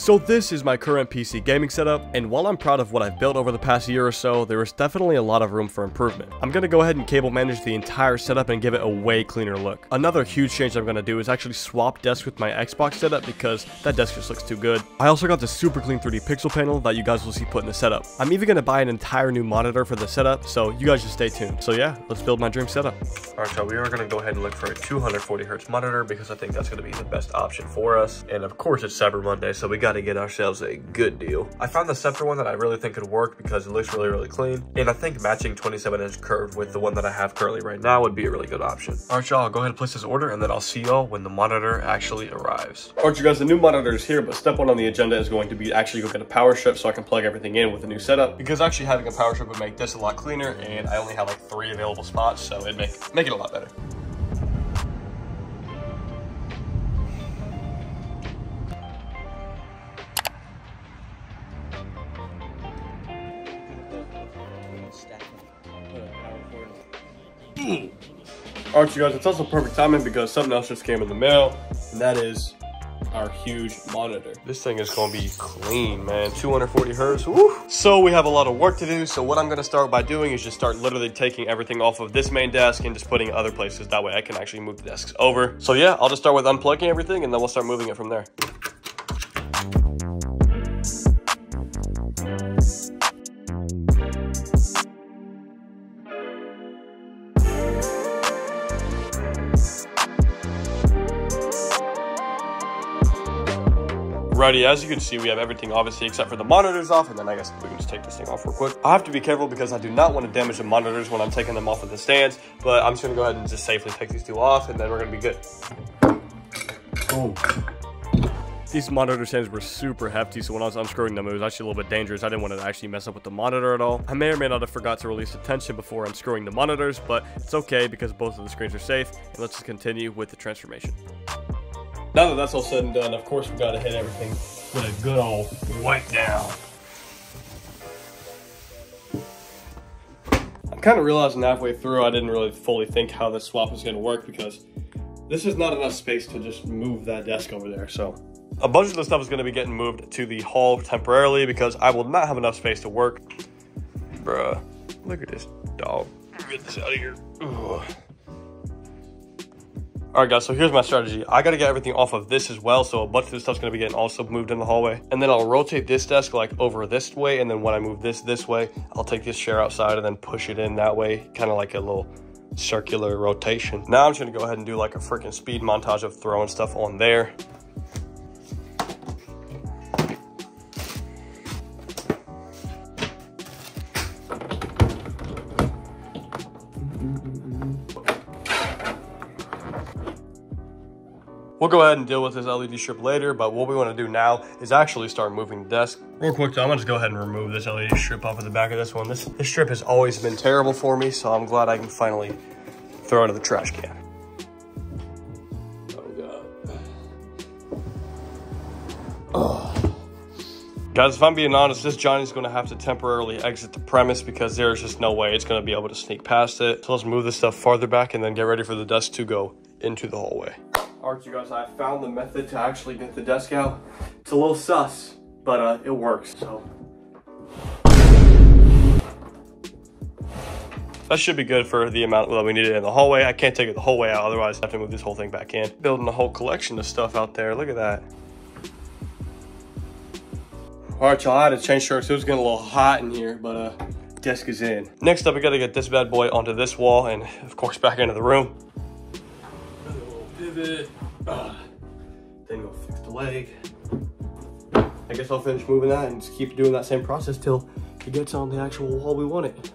So this is my current PC gaming setup, and while I'm proud of what I've built over the past year or so, there is definitely a lot of room for improvement. I'm going to go ahead and cable manage the entire setup and give it a way cleaner look. Another huge change I'm going to do is actually swap desks with my Xbox setup because that desk just looks too good. I also got the super clean 3D pixel panel that you guys will see put in the setup. I'm even going to buy an entire new monitor for the setup, so you guys just stay tuned. So yeah, let's build my dream setup. Alright, so we are going to go ahead and look for a 240Hz monitor because I think that's going to be the best option for us. And of course it's Cyber Monday, so we got to get ourselves a good deal. I found the Sceptre one that I really think could work because it looks really, really clean. And I think matching 27 inch curved with the one that I have currently right now would be a really good option. All right, y'all, go ahead and place this order and then I'll see y'all when the monitor actually arrives. All right, you guys, the new monitor is here, but step one on the agenda is going to be actually go get a power strip so I can plug everything in with a new setup. Because actually having a power strip would make this a lot cleaner and I only have like three available spots, so it'd make, make it a lot better. Alright you guys, it's also perfect timing because something else just came in the mail, and that is our huge monitor. This thing is gonna be clean, man. 240 hertz, woo! So we have a lot of work to do, so what I'm gonna start by doing is just start literally taking everything off of this main desk and just putting other places. That way I can actually move the desks over. So yeah, I'll just start with unplugging everything and then we'll start moving it from there. Righty, as you can see, we have everything obviously except for the monitors off, and then I guess we can just take this thing off real quick. I have to be careful because I do not want to damage the monitors when I'm taking them off of the stands, but I'm just gonna go ahead and just safely take these two off, and then we're gonna be good. Boom. These monitor stands were super hefty, so when I was unscrewing them, it was actually a little bit dangerous. I didn't want to actually mess up with the monitor at all. I may or may not have forgot to release the tension before unscrewing the monitors, but it's okay because both of the screens are safe, and let's just continue with the transformation. Now that that's all said and done, of course we gotta hit everything with a good old wipe down. I'm kind of realizing halfway through I didn't really fully think how this swap was gonna work because this is not enough space to just move that desk over there, so. A bunch of the stuff is gonna be getting moved to the hall temporarily because I will not have enough space to work. Bruh, look at this dog. Get this out of here. Ugh. All right, guys, so here's my strategy. I got to get everything off of this as well, so a bunch of this stuff's going to be getting also moved in the hallway. And then I'll rotate this desk like over this way, and then when I move this this way, I'll take this chair outside and then push it in that way, kind of like a little circular rotation. Now I'm just going to go ahead and do like a freaking speed montage of throwing stuff on there. We'll go ahead and deal with this LED strip later, but what we want to do now is actually start moving the desk. Real quick, I'm gonna just go ahead and remove this LED strip off of the back of this one. This, this strip has always been terrible for me, so I'm glad I can finally throw it in the trash can. Oh, God. Guys, if I'm being honest, this Johnny's gonna have to temporarily exit the premise because there's just no way it's gonna be able to sneak past it. So let's move this stuff farther back and then get ready for the desk to go into the hallway. Alright you guys, I found the method to actually get the desk out. It's a little sus, but uh, it works, so. That should be good for the amount that we needed in the hallway. I can't take it the whole way out, otherwise I have to move this whole thing back in. Building a whole collection of stuff out there, look at that. Alright y'all, I had to change shirts. It was getting a little hot in here, but uh, desk is in. Next up, we gotta get this bad boy onto this wall and of course back into the room pivot. Uh, then go fix the leg. I guess I'll finish moving that and just keep doing that same process till it gets on the actual wall we want it.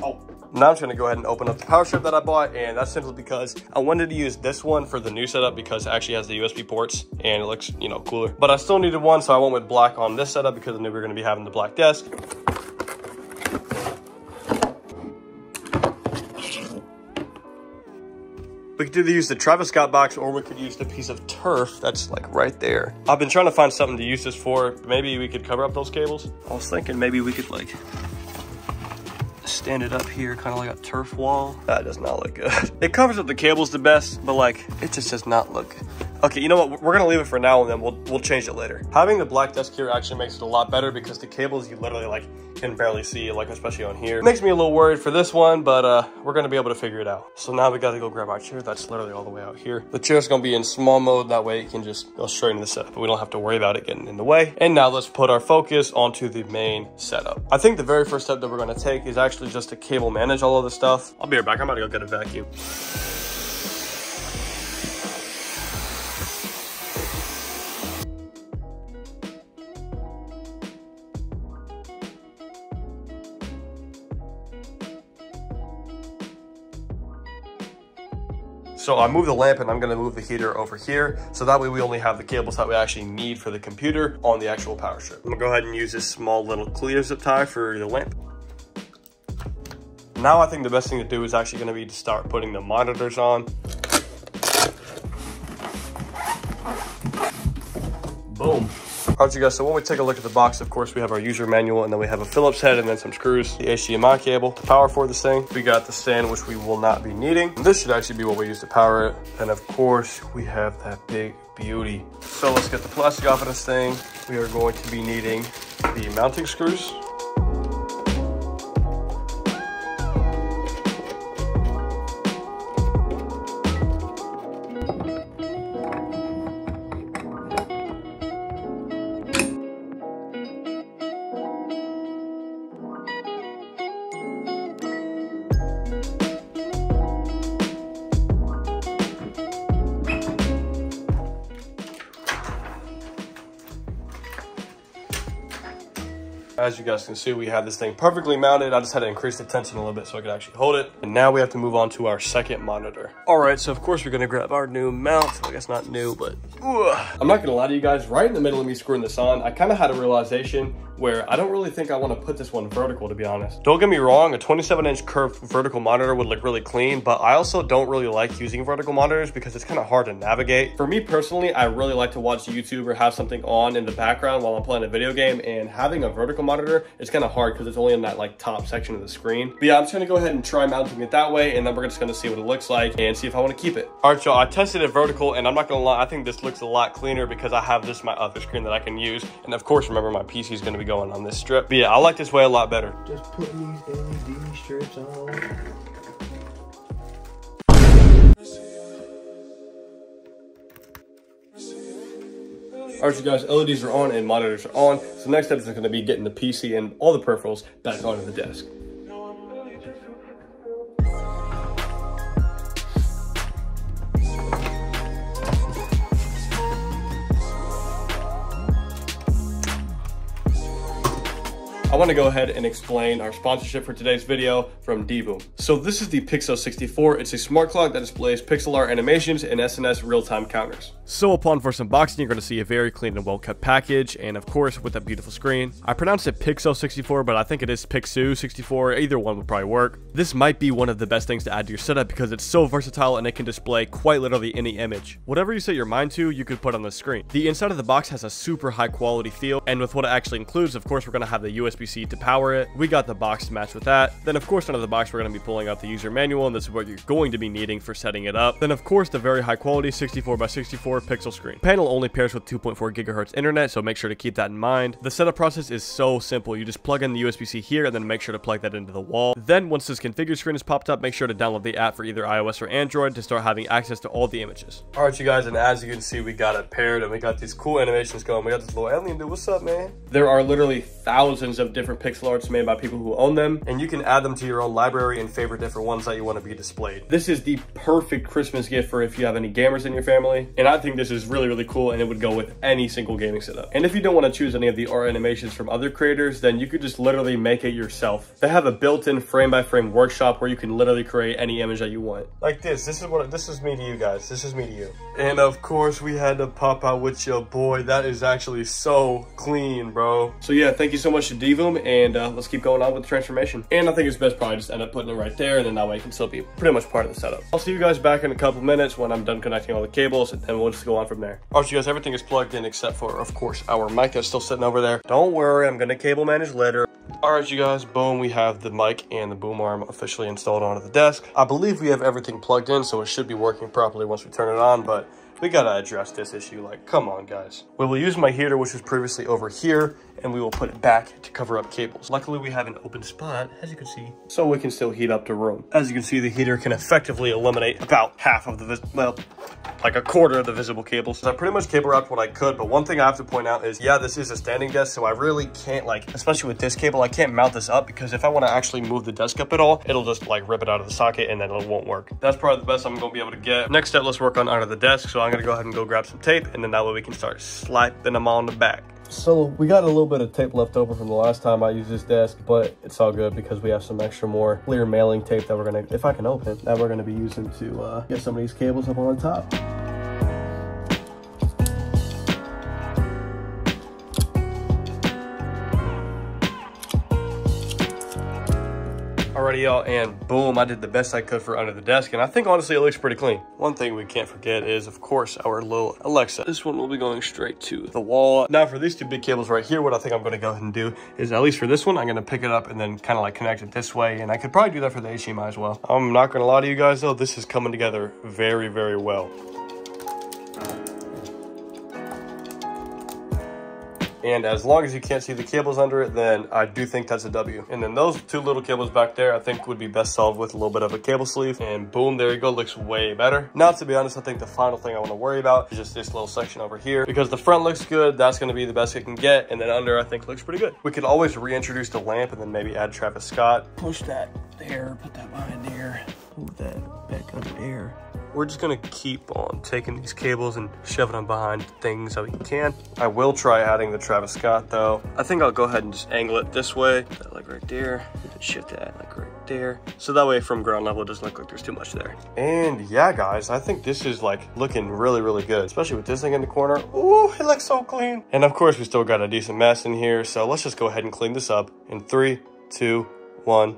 Oh, now I'm just gonna go ahead and open up the power strip that I bought and that's simply because I wanted to use this one for the new setup because it actually has the USB ports and it looks, you know, cooler. But I still needed one so I went with black on this setup because I knew we were gonna be having the black desk. We could either use the Travis Scott box or we could use the piece of turf that's like right there. I've been trying to find something to use this for. Maybe we could cover up those cables. I was thinking maybe we could like stand it up here, kind of like a turf wall. That does not look good. It covers up the cables the best, but like, it just does not look. Okay, you know what? We're gonna leave it for now and then we'll, we'll change it later. Having the black desk here actually makes it a lot better because the cables you literally like can barely see, like especially on here. It Makes me a little worried for this one, but uh, we're gonna be able to figure it out. So now we gotta go grab our chair. That's literally all the way out here. The chair's gonna be in small mode. That way it can just go straight into the setup. We don't have to worry about it getting in the way. And now let's put our focus onto the main setup. I think the very first step that we're gonna take is actually just to cable manage all of the stuff. I'll be right back. I'm about to go get a vacuum. So I move the lamp and I'm gonna move the heater over here. So that way we only have the cables that we actually need for the computer on the actual power strip. I'm gonna go ahead and use this small little clear zip tie for the lamp. Now I think the best thing to do is actually gonna be to start putting the monitors on. Boom. Alright you guys, so when we take a look at the box, of course we have our user manual and then we have a Phillips head and then some screws, the HDMI cable, the power for this thing. We got the stand, which we will not be needing. And this should actually be what we use to power it. And of course, we have that big beauty. So let's get the plastic off of this thing. We are going to be needing the mounting screws. As you guys can see, we have this thing perfectly mounted. I just had to increase the tension a little bit so I could actually hold it. And now we have to move on to our second monitor. All right, so of course we're gonna grab our new mount. I guess not new, but ugh. I'm not gonna lie to you guys, right in the middle of me screwing this on, I kind of had a realization where I don't really think I want to put this one vertical, to be honest. Don't get me wrong, a 27 inch curved vertical monitor would look really clean, but I also don't really like using vertical monitors because it's kind of hard to navigate. For me personally, I really like to watch YouTube or have something on in the background while I'm playing a video game, and having a vertical monitor is kind of hard because it's only in that like top section of the screen. But yeah, I'm just gonna go ahead and try mounting it that way, and then we're just gonna see what it looks like and see if I want to keep it. All right, y'all, I tested it vertical, and I'm not gonna lie, I think this looks a lot cleaner because I have this my other screen that I can use, and of course, remember my PC is gonna be going on this strip. But yeah, I like this way a lot better. Just putting these LED strips on. Alright, you guys, LEDs are on and monitors are on. So next step is going to be getting the PC and all the peripherals back onto the desk. I want to go ahead and explain our sponsorship for today's video from Divoom. So this is the Pixel 64. It's a smart clock that displays pixel art animations and SNS real-time counters. So upon first unboxing, you're going to see a very clean and well-cut package, and of course with that beautiful screen. I pronounced it Pixel 64, but I think it is Pixoo 64. Either one would probably work. This might be one of the best things to add to your setup because it's so versatile and it can display quite literally any image. Whatever you set your mind to, you could put on the screen. The inside of the box has a super high quality feel, and with what it actually includes, of course, we're going to have the USB USB-C to power it. We got the box to match with that. Then of course out of the box we're going to be pulling out the user manual and this is what you're going to be needing for setting it up. Then of course the very high quality 64 by 64 pixel screen. Panel only pairs with 2.4 gigahertz internet so make sure to keep that in mind. The setup process is so simple. You just plug in the USB-C here and then make sure to plug that into the wall. Then once this configure screen is popped up, make sure to download the app for either iOS or Android to start having access to all the images. Alright you guys and as you can see we got it paired and we got these cool animations going. We got this little alien dude. What's up man? There are literally thousands of different pixel arts made by people who own them, and you can add them to your own library and favorite different ones that you want to be displayed. This is the perfect Christmas gift for if you have any gamers in your family, and I think this is really, really cool, and it would go with any single gaming setup. And if you don't want to choose any of the art animations from other creators, then you could just literally make it yourself. They have a built-in frame-by-frame workshop where you can literally create any image that you want. Like this, this is what, this is me to you guys, this is me to you. And of course, we had to pop out with your boy. That is actually so clean, bro. So yeah, thank you so much to Divoom, and uh, let's keep going on with the transformation. And I think it's best probably just end up putting it right there, and then that way it can still be pretty much part of the setup. I'll see you guys back in a couple minutes when I'm done connecting all the cables, and then we'll just go on from there. All right, you guys, everything is plugged in except for, of course, our mic that's still sitting over there. Don't worry, I'm gonna cable manage later. All right, you guys, boom, we have the mic and the boom arm officially installed onto the desk. I believe we have everything plugged in, so it should be working properly once we turn it on, but we gotta address this issue. Like, come on, guys. We will use my heater, which was previously over here, and we will put it back to cover up cables. Luckily, we have an open spot, as you can see, so we can still heat up the room. As you can see, the heater can effectively eliminate about half of the, well, like a quarter of the visible cables. So I pretty much cable wrapped what I could, but one thing I have to point out is, yeah, this is a standing desk, so I really can't like, especially with this cable, I can't mount this up because if I want to actually move the desk up at all, it'll just like rip it out of the socket and then it won't work. That's probably the best I'm gonna be able to get. Next step, let's work on under the desk. So I'm gonna go ahead and go grab some tape and then that way we can start slapping them on the back. So we got a little bit of tape left over from the last time I used this desk, but it's all good because we have some extra more clear mailing tape that we're gonna, if I can open it, that we're gonna be using to uh, get some of these cables up on the top. Y'all, and boom, I did the best I could for under the desk, and I think honestly it looks pretty clean. One thing we can't forget is, of course, our little Alexa. This one will be going straight to the wall. Now for these two big cables right here, what I think I'm gonna go ahead and do is, at least for this one, I'm gonna pick it up and then kind of like connect it this way, and I could probably do that for the HDMI as well. I'm not gonna lie to you guys though, this is coming together very, very well. And as long as you can't see the cables under it, then I do think that's a W. And then those two little cables back there, I think would be best solved with a little bit of a cable sleeve. And boom, there you go, looks way better. Now, to be honest, I think the final thing I wanna worry about is just this little section over here. Because the front looks good, that's gonna be the best it can get. And then under, I think looks pretty good. We could always reintroduce the lamp and then maybe add Travis Scott. Push that there, put that behind there, move that back under there we're just gonna keep on taking these cables and shoving them behind things that we can. I will try adding the Travis Scott though. I think I'll go ahead and just angle it this way, like right there, shift that like right there. So that way from ground level, it doesn't look like there's too much there. And yeah, guys, I think this is like looking really, really good, especially with this thing in the corner. Ooh, it looks so clean. And of course, we still got a decent mess in here. So let's just go ahead and clean this up in three, two, one,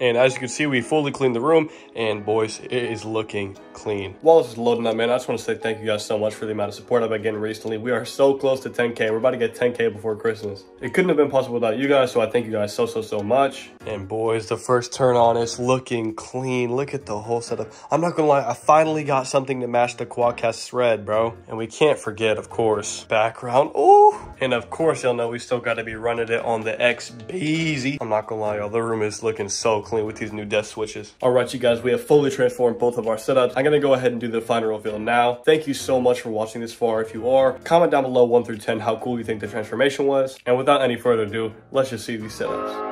and as you can see, we fully cleaned the room and boys, it is looking clean. While this is loading up, man, I just want to say thank you guys so much for the amount of support I've been getting recently. We are so close to 10K. We're about to get 10K before Christmas. It couldn't have been possible without you guys, so I thank you guys so, so, so much. And boys, the first turn on is looking clean. Look at the whole setup. I'm not gonna lie, I finally got something to match the Quadcast thread, bro. And we can't forget, of course, background. Oh, and of course, y'all know we still got to be running it on the XBeezy. I'm not gonna lie, y'all, the room is looking so clean with these new desk switches. All right, you guys, we have fully transformed both of our setups. I'm gonna go ahead and do the final reveal now. Thank you so much for watching this far. If you are, comment down below 1 through 10 how cool you think the transformation was. And without any further ado, let's just see these setups.